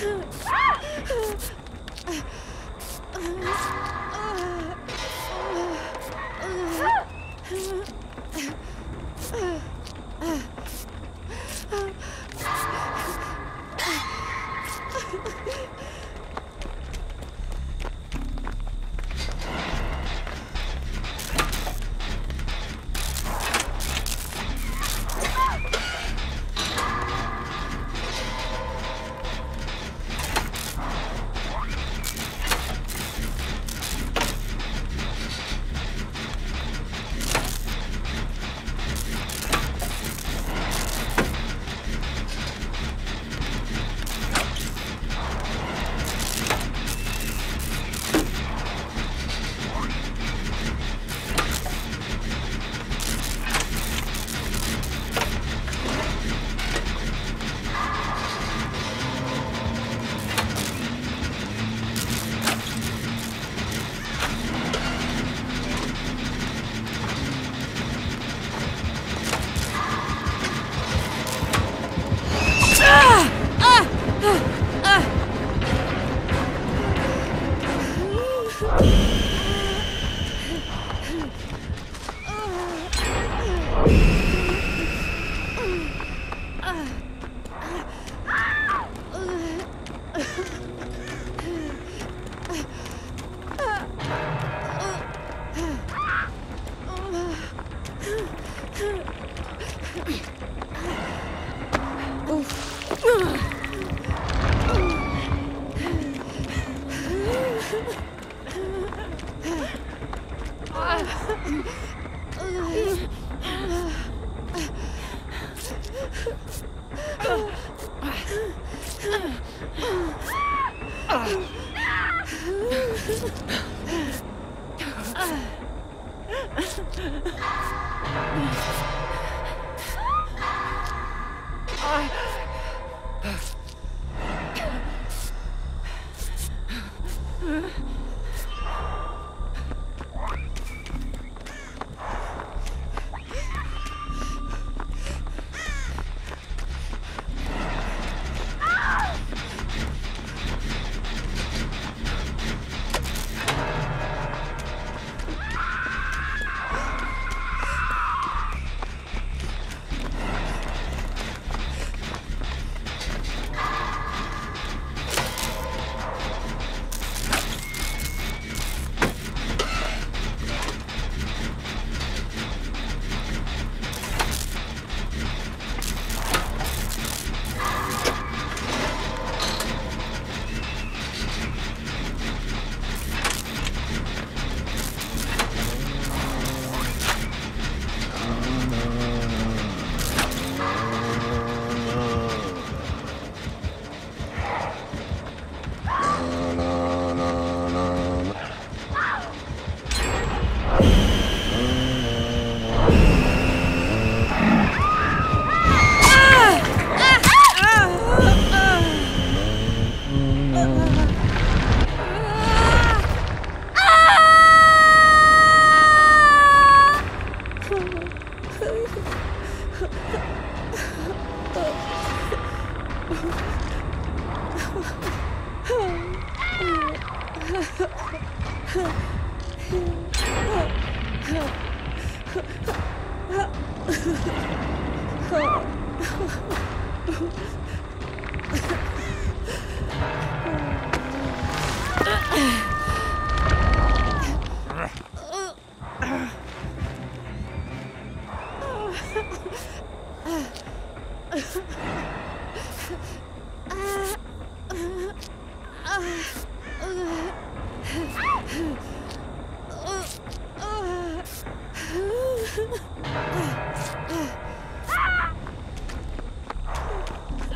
Ah! Huh? Ah!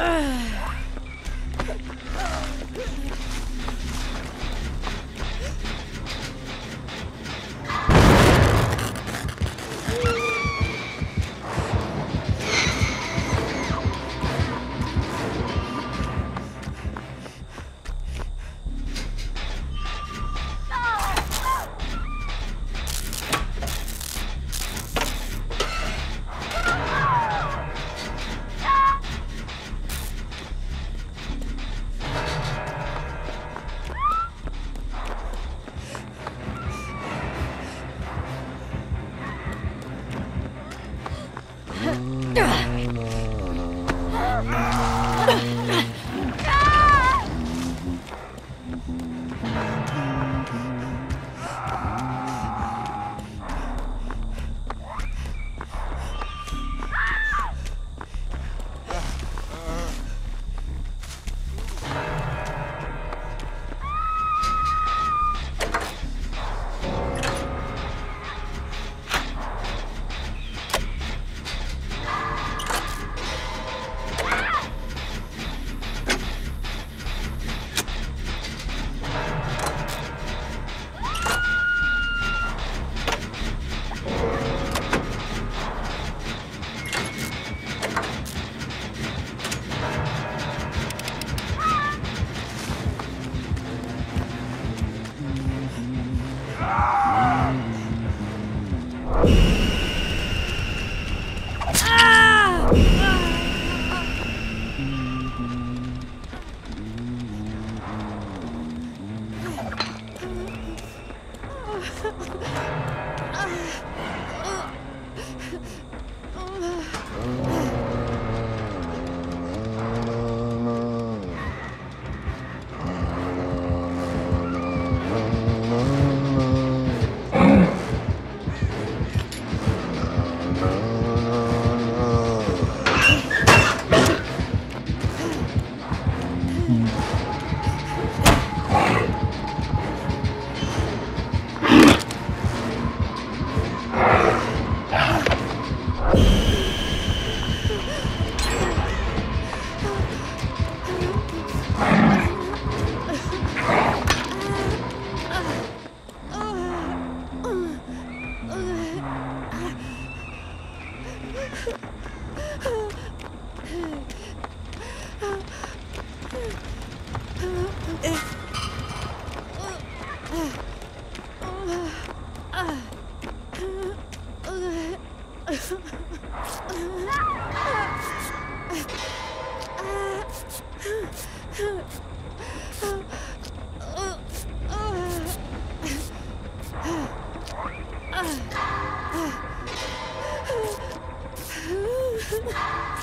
Ugh! Ah! Ah!